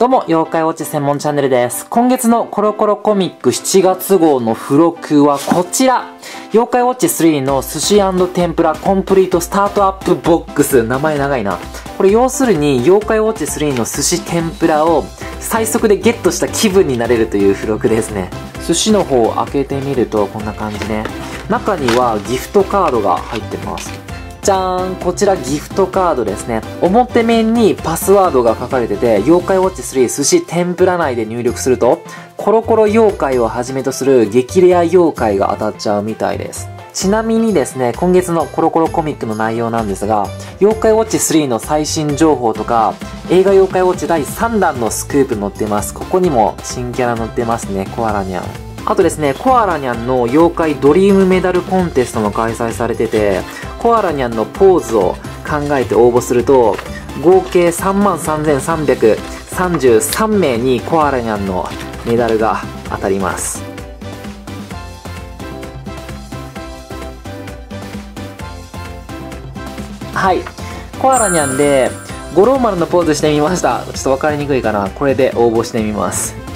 どうも、妖怪ウォッチ専門チャンネルです。今月のコロコロコミック7月号の付録はこちら妖怪ウォッチ3の寿司天ぷらコンプリートスタートアップボックス。名前長いな。これ要するに、妖怪ウォッチ3の寿司天ぷらを最速でゲットした気分になれるという付録ですね。寿司の方を開けてみるとこんな感じね。中にはギフトカードが入ってます。じゃーんこちらギフトカードですね。表面にパスワードが書かれてて、妖怪ウォッチ3寿司天ぷら内で入力すると、コロコロ妖怪をはじめとする激レア妖怪が当たっちゃうみたいです。ちなみにですね、今月のコロコロコミックの内容なんですが、妖怪ウォッチ3の最新情報とか、映画妖怪ウォッチ第3弾のスクープ載ってます。ここにも新キャラ載ってますね、コアラニャン。あとですね、コアラニャンの妖怪ドリームメダルコンテストも開催されてて、コアラニャンのポーズを考えて応募すると、合計33,333名にコアラニャンのメダルが当たります。はい。コアラニャンで、五郎丸のポーズしてみました。ちょっと分かりにくいかな。これで応募してみます。